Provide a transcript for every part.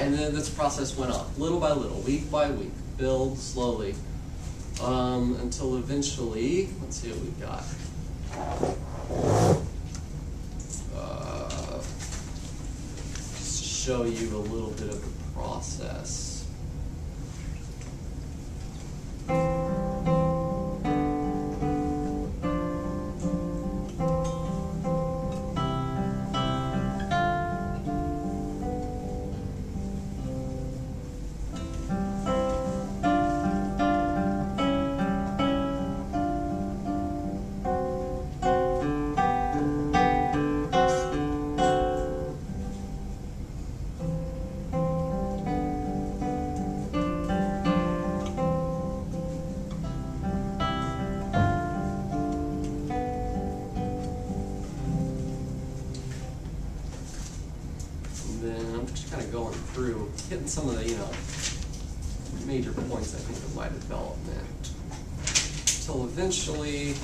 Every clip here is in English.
and then this process went on, little by little, week by week, build slowly, um, until eventually, let's see what we got. Uh, just to show you a little bit of the process. Know, major points I think of my development. Till eventually,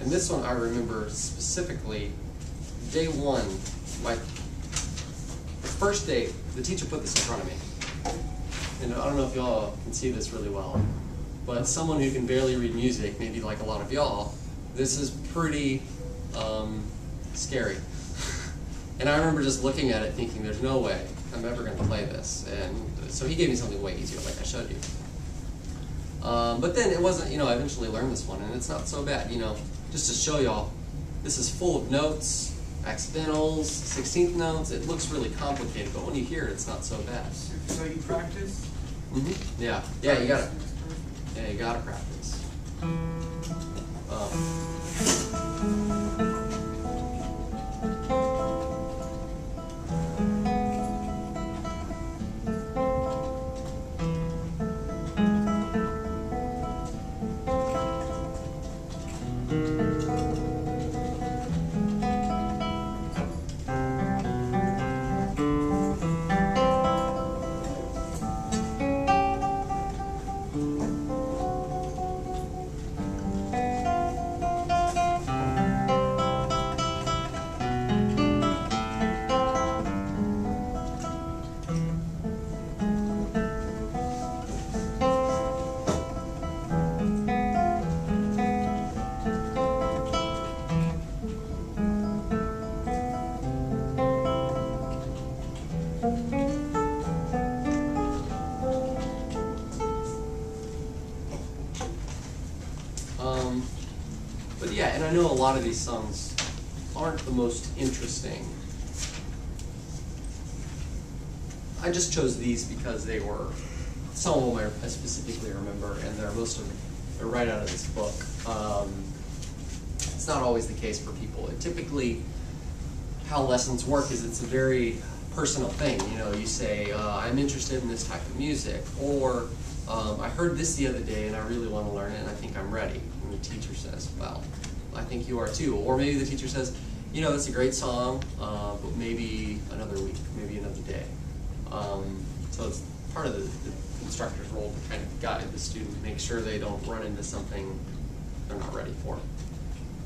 and this one I remember specifically, day one, my the first day, the teacher put this in front of me. And I don't know if y'all can see this really well, but someone who can barely read music, maybe like a lot of y'all, this is pretty um, scary. and I remember just looking at it thinking, there's no way I'm ever going to play this. And so he gave me something way easier, like I showed you. Um, but then it wasn't, you know, I eventually learned this one, and it's not so bad, you know. Just to show y'all, this is full of notes, accidentals, 16th notes. It looks really complicated, but when you hear it, it's not so bad. So you practice? Mm-hmm. Yeah, yeah, you gotta, yeah, you gotta practice. Um, I know a lot of these songs aren't the most interesting. I just chose these because they were some of them I specifically remember, and they're most of them they're right out of this book. Um, it's not always the case for people. It typically, how lessons work is it's a very personal thing. You know, you say, uh, I'm interested in this type of music, or um, I heard this the other day and I really want to learn it and I think I'm ready. And the teacher says, well, I think you are too. Or maybe the teacher says, you know, that's a great song, uh, but maybe another week, maybe another day. Um, so it's part of the, the instructor's role to kind of guide the student, make sure they don't run into something they're not ready for.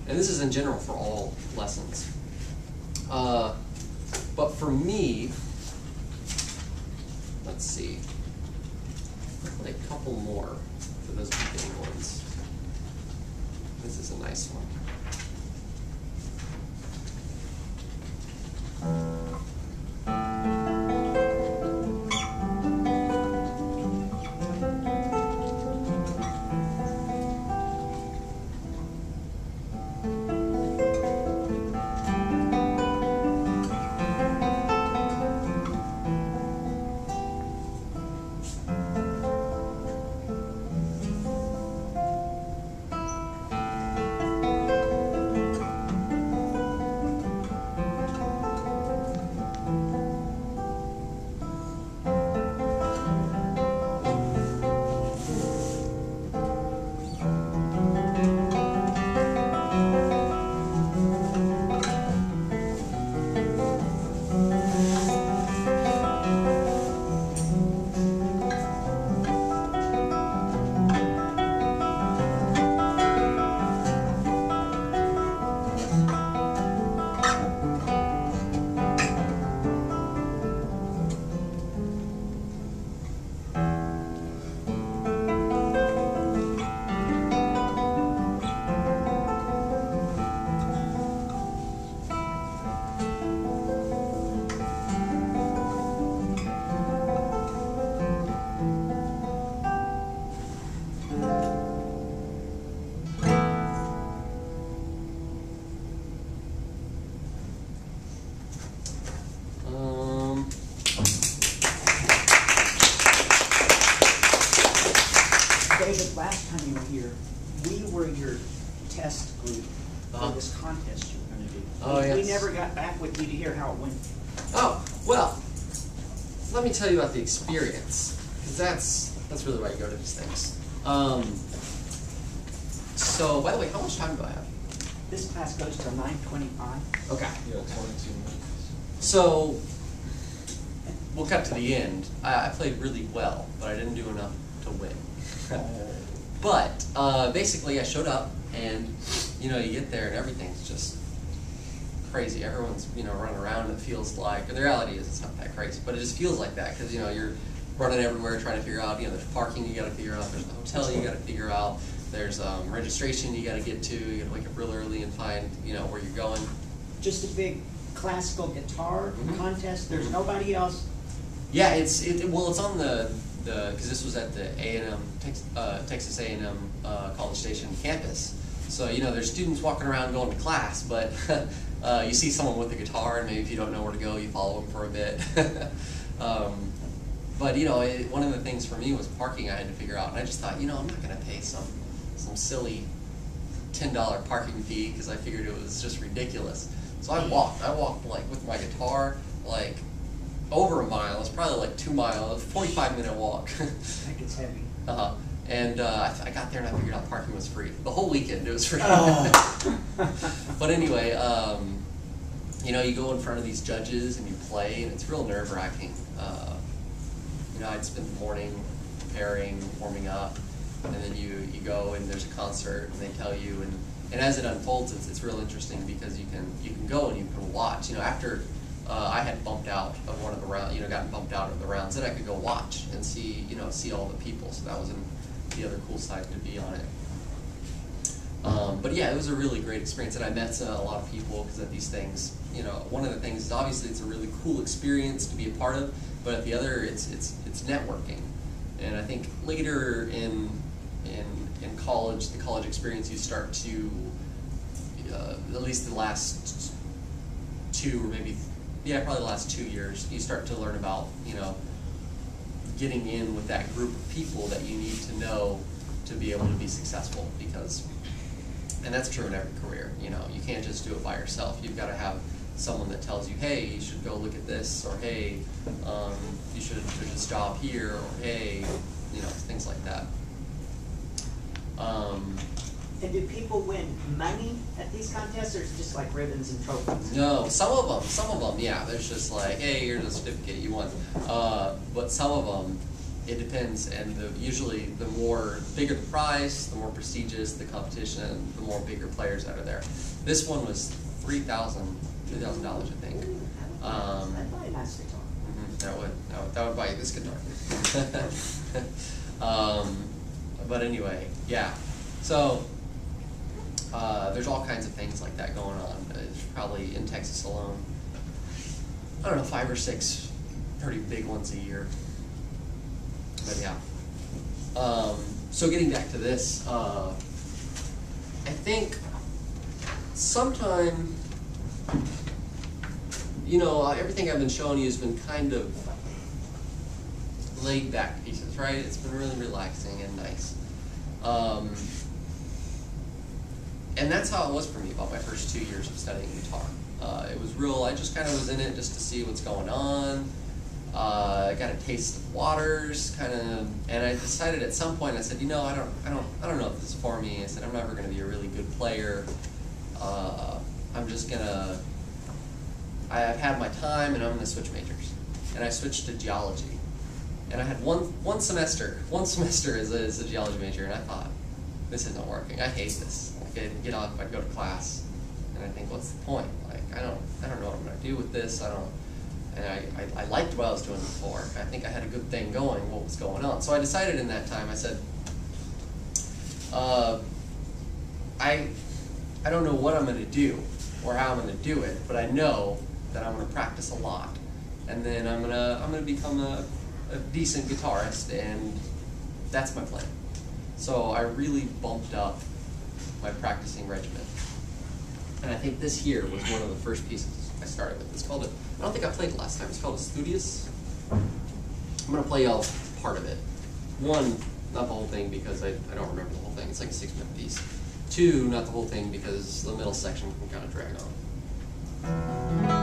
And this is in general for all lessons. Uh, but for me, let's see, a couple more for those beginning ones. This is a nice one. Let me tell you about the experience, because that's, that's really why you go to these things. Um, so, by the way, how much time do I have? This class goes till nine twenty-five. Okay. Yeah, twenty-two minutes. So, we'll cut to the end. I, I played really well, but I didn't do enough to win. but uh, basically, I showed up, and you know, you get there, and everything's just crazy. Everyone's you know running around. And It feels like, and the reality is, it's not that crazy, but it just feels like that because you know you're running everywhere trying to figure out. You know, there's parking you got to figure out. There's the hotel you got to figure out. There's um, registration you got to get to. You got to wake up real early and find you know where you're going. Just a big classical guitar Mhm. contest. There's Mhm. nobody else. Yeah, it's it, well, it's on the the because this was at the A and M Tex, uh, Texas A and M uh, College Station campus. So you know, there's students walking around going to class, but uh, you see someone with a guitar, and maybe if you don't know where to go, you follow them for a bit. um, but you know, it, one of the things for me was parking. I had to figure out, and I just thought, you know, I'm not going to pay some some silly ten dollar parking fee because I figured it was just ridiculous. So I walked. I walked like with my guitar, like over a mile. It's probably like two miles, forty five minute walk. Like it's heavy. uh-huh. And uh, I, I got there and I figured out parking was free. The whole weekend it was free. Oh. but anyway, um, you know, you go in front of these judges and you play, and it's real nerve wracking. Uh, you know, I'd spend the morning preparing, warming up, and then you, you go and there's a concert and they tell you, and, and as it unfolds, it's, it's real interesting because you can you can go and you can watch. You know, after uh, I had bumped out of one of the rounds, you know, gotten bumped out of the rounds, then I could go watch and see, you know, see all the people. So that was an, the other cool side to be on it. Um, but yeah, it was a really great experience, and I met uh, a lot of people because at these things, you know, one of the things is obviously it's a really cool experience to be a part of, but at the other, it's it's it's networking, and I think later in in in college, the college experience, you start to uh, at least the last two or maybe yeah probably the last two years, you start to learn about you know getting in with that group of people that you need to know to be able to be successful because and that's true in every career you know you can't just do it by yourself you've got to have someone that tells you hey you should go look at this or hey um, you should do this job here or hey you know things like that um, And do people win money at these contests, or is it just like ribbons and trophies? No, some of them, some of them, yeah. There's just like, hey, here's a certificate you won. Uh, but some of them, it depends, and the, usually the more bigger the prize, the more prestigious the competition, the more bigger players that are there. This one was three thousand, three thousand dollars, I think. Um, I'd buy a nice guitar. Mhm, That would, that would, that would buy you this guitar. um, but anyway, yeah. So, uh, there's all kinds of things like that going on. There's probably in Texas alone, I don't know, five or six pretty big ones a year. But yeah. Um, so getting back to this, uh, I think sometime you know, uh, everything I've been showing you has been kind of laid back pieces, right? It's been really relaxing and nice. Um, and that's how it was for me about my first two years of studying guitar. Uh, it was real, I just kind of was in it just to see what's going on. Uh, I got a taste of waters, kind of, and I decided at some point. I said, you know, I don't, I don't, I don't know if this is for me. I said, I'm never going to be a really good player. Uh, I'm just gonna I've had my time and I'm gonna switch majors. And I switched to geology. And I had one one semester, one semester as a, as a geology major, and I thought, this isn't working. I hate this. Like I'd get off, I'd go to class, and I think, what's the point? Like I don't, I don't know what I'm gonna do with this. I don't. And I, I, I liked what I was doing before. I think I had a good thing going. What was going on? So I decided in that time. I said, uh, I I don't know what I'm going to do or how I'm going to do it, but I know that I'm going to practice a lot, and then I'm going to I'm going to become a, a decent guitarist, and that's my plan. So I really bumped up my practicing regimen, and I think this year was one of the first pieces I started with. It's called a I don't think I played it last time. It's called Asturias. I'm going to play y'all part of it. One, not the whole thing because I, I don't remember the whole thing. It's like a six minute piece. Two, not the whole thing because the middle section can kind of drag on.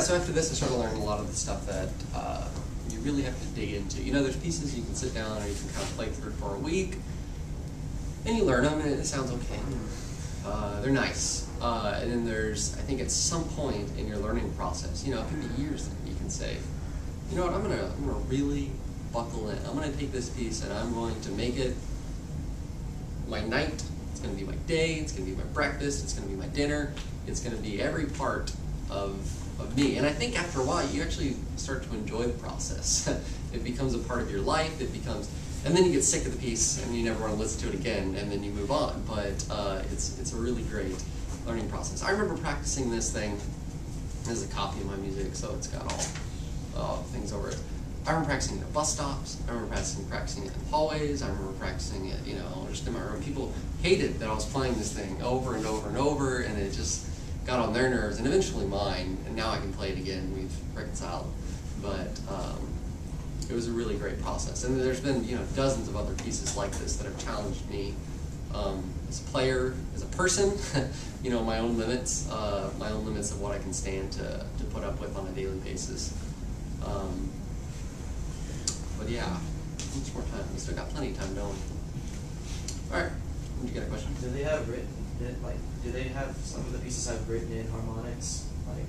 Yeah, so after this, I started learning a lot of the stuff that uh, you really have to dig into. You know, there's pieces you can sit down and you can kind of play through for a week, and you learn them, and it sounds okay. Uh, they're nice. Uh, and then there's, I think, at some point in your learning process, you know, it can be years that you can say, you know what, I'm gonna, I'm gonna really buckle in. I'm gonna take this piece and I'm going to make it my night. It's going to be my day. It's going to be my breakfast. It's going to be my dinner. It's going to be every part of, of me. And I think after a while, you actually start to enjoy the process. it becomes a part of your life. It becomes, and then you get sick of the piece and you never want to listen to it again, and then you move on. But uh, it's it's a really great learning process. I remember practicing this thing as a copy of my music, so it's got all uh, things over it. I remember practicing it at bus stops. I remember practicing practicing it in hallways. I remember practicing it, you know, just in my room. People hated that I was playing this thing over and over and over, and it just got on their nerves, and eventually mine. And now I can play it again. We've reconciled, but um, it was a really great process. And there's been, you know, dozens of other pieces like this that have challenged me um, as a player, as a person. you know, my own limits, uh, my own limits of what I can stand to to put up with on a daily basis. Um, but yeah, much more time? We still got plenty of time, don't we? All right, you get a question? Do they have written, it, like, do they have, some of the pieces I've written in harmonics, like,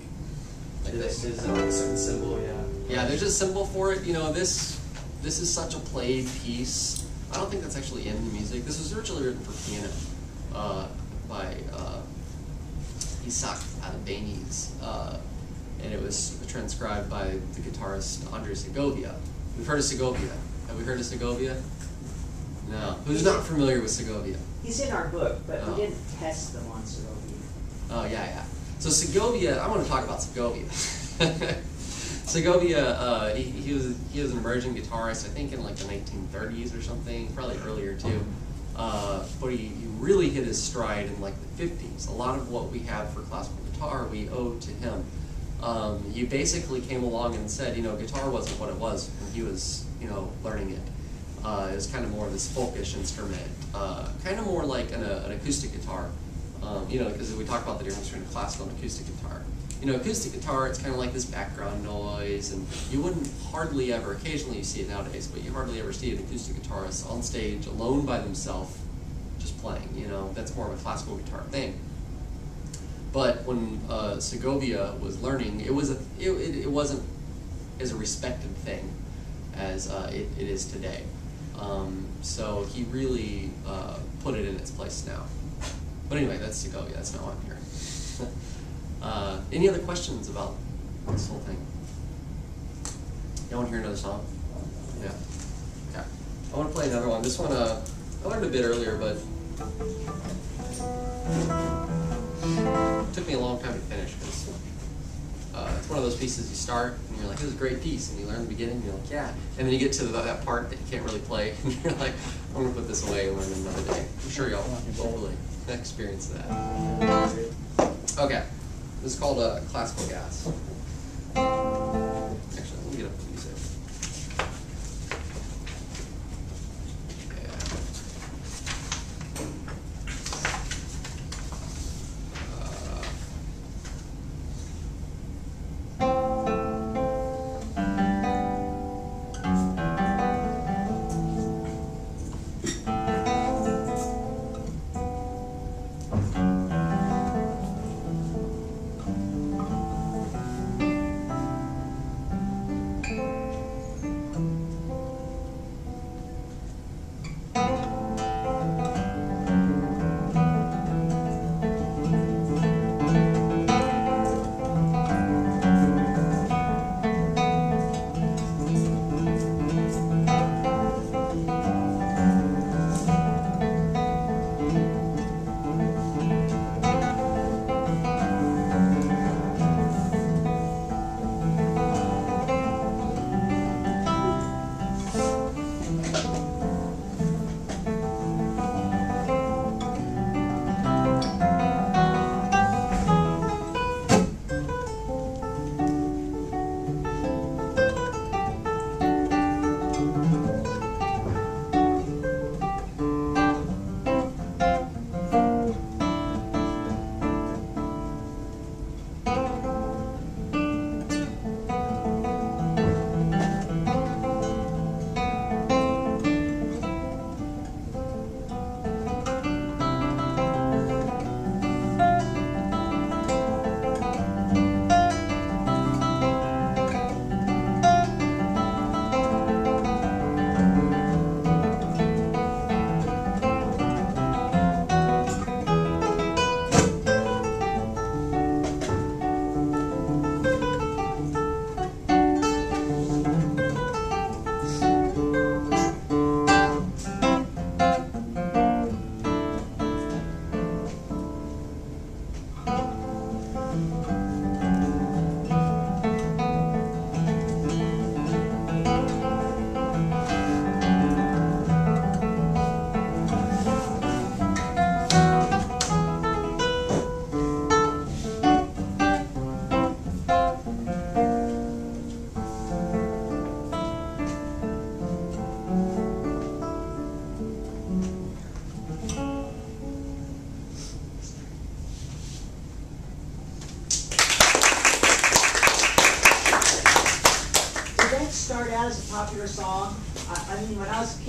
Like do this? is there like a certain symbol, yeah? Yeah, there's a symbol for it. You know, this this is such a played piece. I don't think that's actually in the music. This was originally written for piano uh, by uh, Isaac Albéniz, uh, and it was transcribed by the guitarist Andre Segovia. We've heard of Segovia. Have we heard of Segovia? No. Who's not familiar with Segovia? He's in our book, but Oh. we didn't test them on Segovia. Oh yeah, yeah. So Segovia, I want to talk about Segovia. Segovia, uh, he, he was he was an emerging guitarist, I think in like the 1930s or something, probably earlier too. Uh, but he, he really hit his stride in like the 50s. A lot of what we have for classical guitar we owe to him. Um, he basically came along and said, you know, guitar wasn't what it was when he was, you know, learning it. Uh, is kind of more of this folkish instrument, uh, kind of more like an, uh, an acoustic guitar. Um, you know, because we talk about the difference between a classical and acoustic guitar. You know, acoustic guitar, it's kind of like this background noise, and you wouldn't hardly ever, occasionally you see it nowadays, but you hardly ever see an acoustic guitarist on stage alone by themselves just playing. You know, that's more of a classical guitar thing. But when uh, Segovia was learning, it was a, it, it, wasn't as a respected thing as uh, it, it is today. Um, so he really uh, put it in its place now. But anyway, that's Segovia. That's not why I'm here. uh, any other questions about this whole thing? You want to hear another song? Yeah. Yeah. I want to play another one. This one, uh, I learned a bit earlier, but took me a long time to finish uh, it's one of those pieces you start and you're like, this is a great piece, and you learn the beginning, and you're like, yeah, and then you get to the, that part that you can't really play, and you're like, I'm gonna put this away and learn another day. I'm sure y'all hopefully experience that. Okay, this is called a classical gas.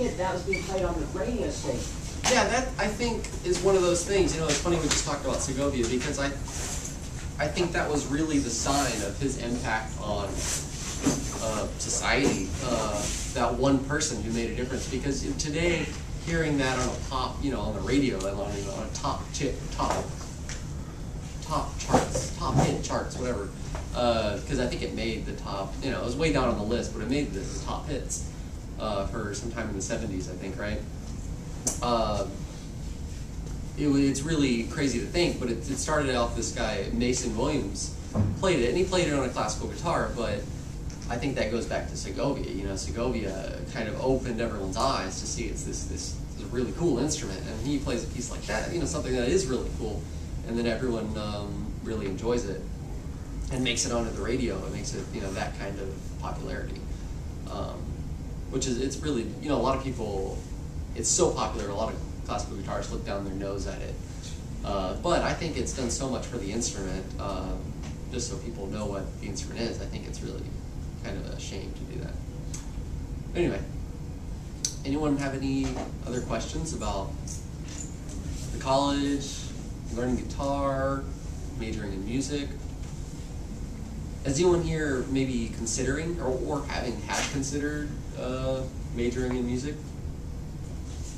Kid, that was being played on the radio station. Yeah, that I think is one of those things. You know, it's funny we just talked about Segovia because I, I think that was really the sign of his impact on uh, society. Uh, that one person who made a difference. Because today, hearing that on a pop, you know, on the radio and on, on a top chip, top, top charts, top hit charts, whatever. Because I think it made the top. You know, it was way down on the list, but it made the top hits uh, for sometime in the '70s, I think, right? uh, it, it's really crazy to think, but it, it started off this guy Mason Williams played it, and he played it on a classical guitar. But I think that goes back to Segovia. You know, Segovia kind of opened everyone's eyes to see it's this this, this really cool instrument, and he plays a piece like that. You know, something that is really cool, and then everyone um, really enjoys it and makes it onto the radio. It makes it you know that kind of popularity. Um, which is it's really you know a lot of people. It's so popular. A lot of classical guitarists look down their nose at it. Uh, but I think it's done so much for the instrument, uh, just so people know what the instrument is. I think it's really kind of a shame to do that. Anyway, anyone have any other questions about the college, learning guitar, majoring in music? Is anyone here maybe considering or, or having had considered uh, majoring in music?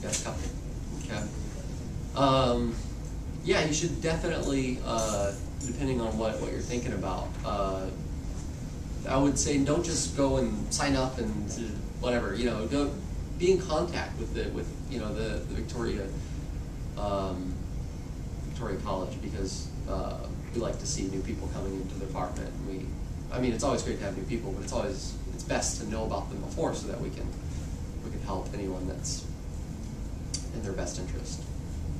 A couple. Okay. Um, yeah, you should definitely, uh, depending on what, what you're thinking about, uh, I would say don't just go and sign up and whatever. You know, go be in contact with the with you know the, the Victoria um, Victoria College because uh, we like to see new people coming into the department. We, I mean, it's always great to have new people, but it's always it's best to know about them before so that we can we can help anyone that's in their best interest.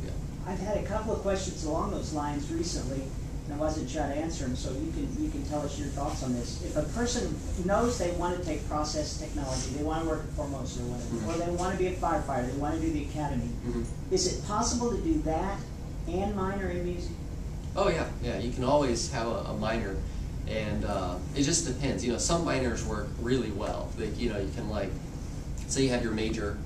Yeah. I've had a couple of questions along those lines recently, and I wasn't sure how to answer them, so you can, you can tell us your thoughts on this. If a person knows they want to take process technology, they want to work at Formosa or whatever, or they want to be a firefighter, they want to do the academy, Mhm. is it possible to do that and minor in music? Oh yeah, yeah. You can always have a, a minor, and uh, it just depends. You know, some minors work really well. Like you know, you can like, say you have your major,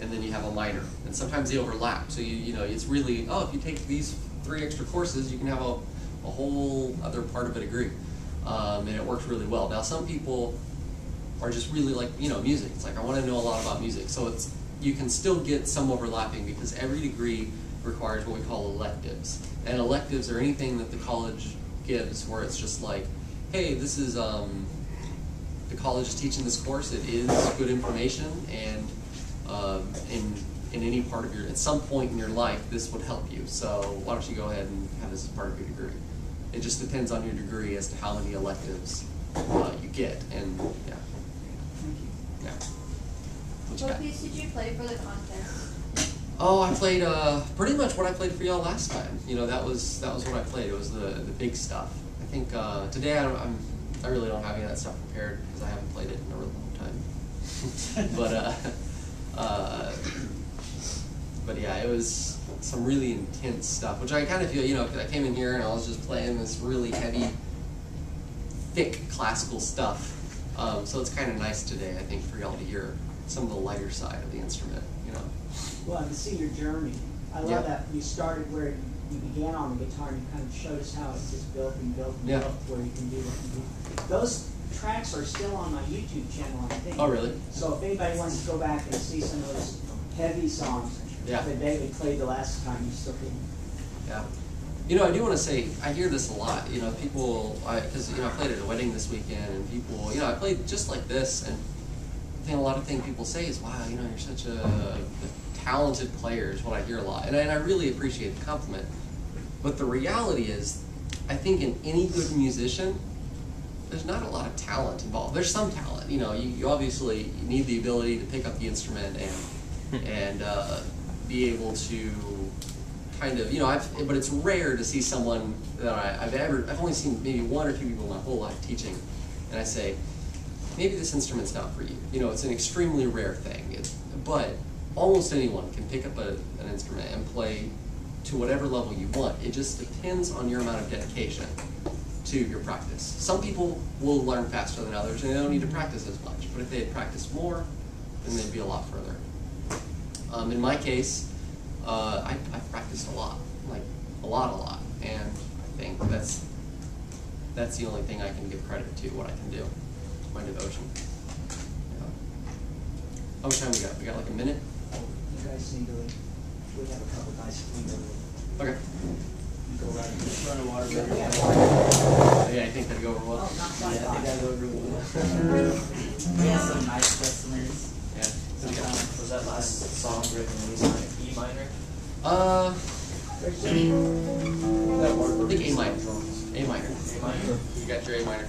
and then you have a minor, and sometimes they overlap. So you you know, it's really oh, if you take these three extra courses, you can have a, a whole other part of a degree, um, and it works really well. Now some people are just really like you know music. It's like I want to know a lot about music, so it's you can still get some overlapping because every degree requires what we call electives, and electives are anything that the college gives where it's just like, hey, this is um, the college is teaching this course. It is good information, and um, in in any part of your at some point in your life, this would help you. So why don't you go ahead and have this as part of your degree? It just depends on your degree as to how many electives uh, you get, and yeah, Thank you. yeah. What What piece did you play for the contest? Oh, I played uh, pretty much what I played for y'all last time. You know, that was that was what I played. It was the the big stuff. I think uh, today I I'm I really don't have any of that stuff prepared because I haven't played it in a really long time. but uh, uh, but yeah, it was some really intense stuff, which I kind of feel. You know, I came in here and I was just playing this really heavy, thick classical stuff. Um, so it's kind of nice today, I think, for y'all to hear some of the lighter side of the instrument. You know. Well, and to see your journey, I love Yeah. that you started where you began on the guitar and you kind of showed us how it's just built and built and Yeah. built where you can do what you do. Those tracks are still on my YouTube channel, I think. Oh, really? So if anybody wants to go back and see some of those heavy songs Yeah. that David played the last time, you still can. Yeah. You know, I do want to say, I hear this a lot. You know, people, because, you know, I played at a wedding this weekend, and people, you know, I played just like this, and I think a lot of things people say is, wow, you know, you're such a talented players, what I hear a lot. And I, and I really appreciate the compliment. But the reality is, I think in any good musician, there's not a lot of talent involved. There's some talent, you know. You, you obviously need the ability to pick up the instrument and and uh, be able to kind of, you know. I've, but it's rare to see someone that I, I've ever. I've only seen maybe one or two people my whole life teaching, and I say, maybe this instrument's not for you. You know, it's an extremely rare thing. It, but almost anyone can pick up a, an instrument and play to whatever level you want. It just depends on your amount of dedication to your practice. Some people will learn faster than others and they don't need to practice as much. But if they had practiced more, then they'd be a lot further. Um, in my case, uh, I, I've practiced a lot, like a lot, a lot. And I think that's, that's the only thing I can give credit to, what I can do, my devotion. Yeah. How much time we got? We got like a minute? You guys need to. We have a couple guys who to. Okay. Go right run a water Yeah, break. yeah. Yeah, I think that'd go over Oh, well. not Yeah, I think five. I go over well. We have some nice customers. Yeah. Sometimes. Was that last song written in E minor? E minor? Uh, There's just- I think A minor. A minor. A minor? You got your A minor.